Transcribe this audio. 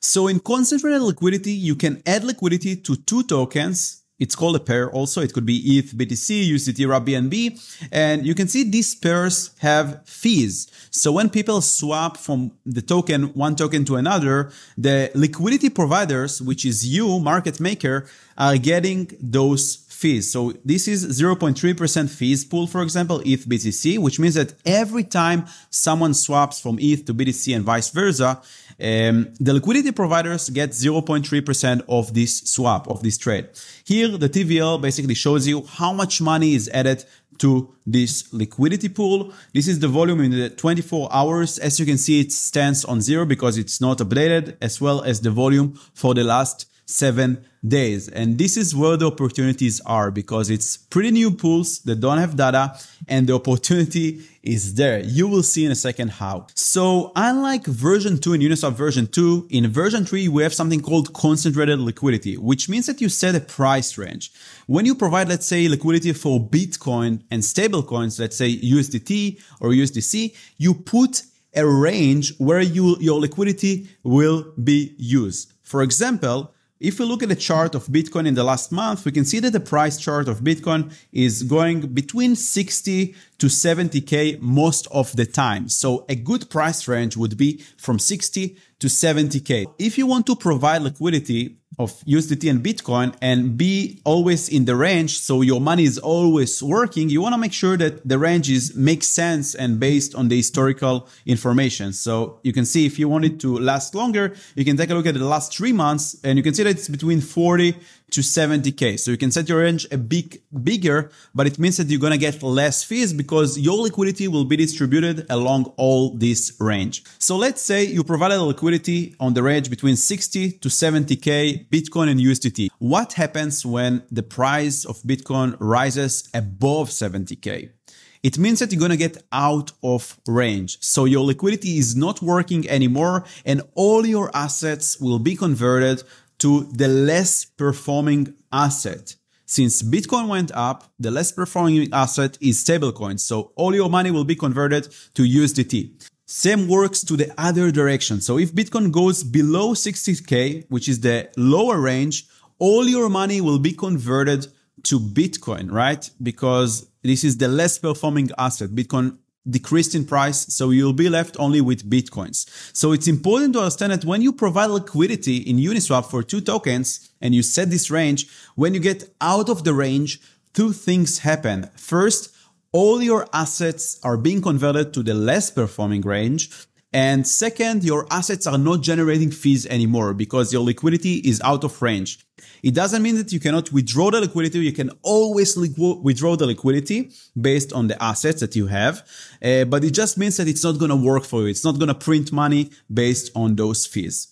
So in concentrated liquidity, you can add liquidity to two tokens it's called a pair also. It could be ETH, BTC, USDT, RUB, BNB. And you can see these pairs have fees. So when people swap from the token, one token to another, the liquidity providers, which is you, market maker, are getting those fees. So this is 0.3% fees pool, for example, ETH BTC, which means that every time someone swaps from ETH to BTC and vice versa, um, the liquidity providers get 0.3% of this swap, of this trade. Here, the TVL basically shows you how much money is added to this liquidity pool. This is the volume in the 24 hours. As you can see, it stands on zero because it's not updated, as well as the volume for the last seven days. And this is where the opportunities are because it's pretty new pools that don't have data and the opportunity is there. You will see in a second how. So unlike version 2 in Uniswap version 2, in version 3 we have something called concentrated liquidity, which means that you set a price range. When you provide, let's say, liquidity for Bitcoin and stable coins, let's say USDT or USDC, you put a range where you, your liquidity will be used. For example, if we look at the chart of Bitcoin in the last month, we can see that the price chart of Bitcoin is going between 60 to 70K most of the time. So a good price range would be from 60 to 70K. If you want to provide liquidity of USDT and Bitcoin and be always in the range. So your money is always working. You want to make sure that the range is makes sense and based on the historical information. So you can see if you want it to last longer, you can take a look at the last three months and you can see that it's between 40 to 70k. So you can set your range a big bigger, but it means that you're to get less fees because your liquidity will be distributed along all this range. So let's say you provided liquidity on the range between 60 to 70k Bitcoin and USDT. What happens when the price of Bitcoin rises above 70k? it means that you're going to get out of range. So your liquidity is not working anymore and all your assets will be converted to the less performing asset. Since Bitcoin went up, the less performing asset is stablecoin. So all your money will be converted to USDT. Same works to the other direction. So if Bitcoin goes below 60K, which is the lower range, all your money will be converted to Bitcoin, right? Because this is the less performing asset. Bitcoin decreased in price, so you'll be left only with bitcoins. So it's important to understand that when you provide liquidity in Uniswap for two tokens and you set this range, when you get out of the range, two things happen. First, all your assets are being converted to the less performing range. And second, your assets are not generating fees anymore because your liquidity is out of range. It doesn't mean that you cannot withdraw the liquidity. You can always withdraw the liquidity based on the assets that you have. Uh, but it just means that it's not going to work for you. It's not going to print money based on those fees.